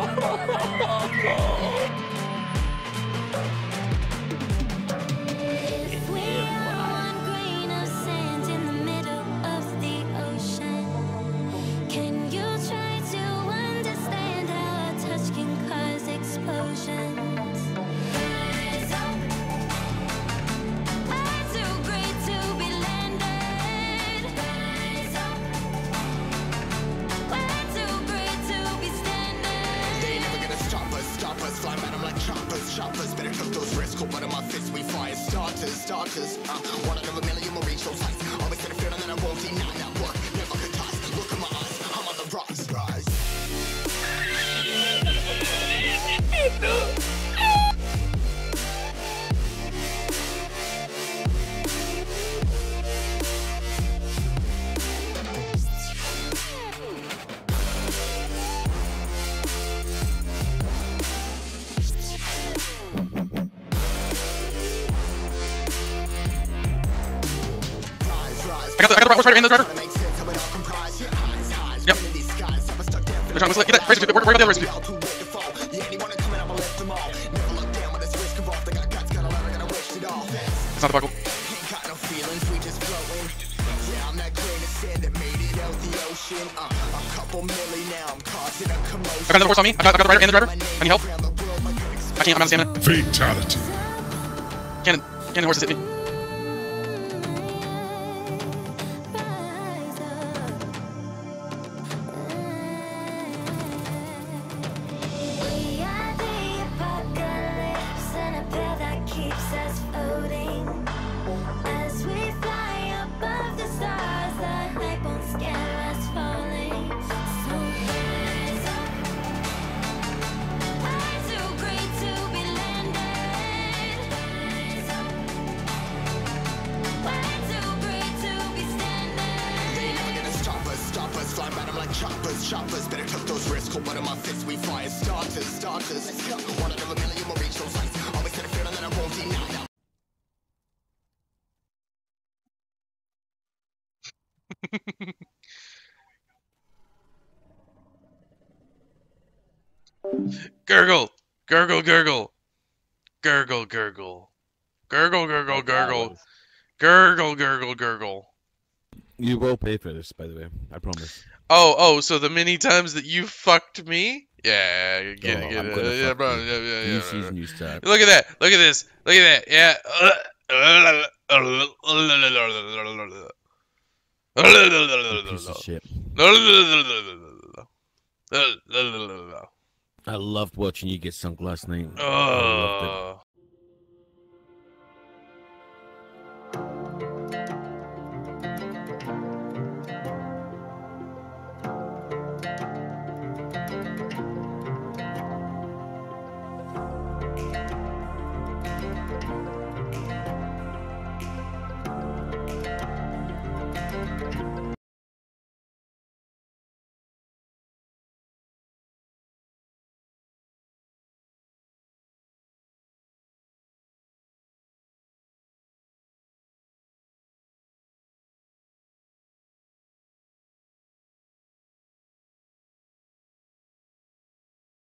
Oh, Cold blood in my fist, we fire starters, starters. Uh, one out of a million, will reach those heights. I got the, I got the horse rider and the driver. Yep. They're trying to get that racer, worry about the other racer. It's not the buckle. I got another horse on me. I got, I got the rider and the driver. I need help. I can't. I'm out of stamina. Fatality. Cannon. Cannon horses hit me. Like choppers, choppers. Better took those risks, hold one of my fists, we fire starters, starters. Let's go. One out of a million will reach those heights. Always had a feeling that I won't deny that. Gurgle, gurgle, gurgle, gurgle, gurgle, gurgle, gurgle, gurgle, gurgle, gurgle, gurgle. You will pay for this, by the way. I promise. Oh, oh, so the many times that you fucked me? Yeah, get Oh, get it. Yeah, bro. you. Yeah, yeah, New yeah. season, new start. Look at that. Look at this. Look at that. Yeah. Piece of shit. Oh, I loved watching you get sunk last night. It. Oh.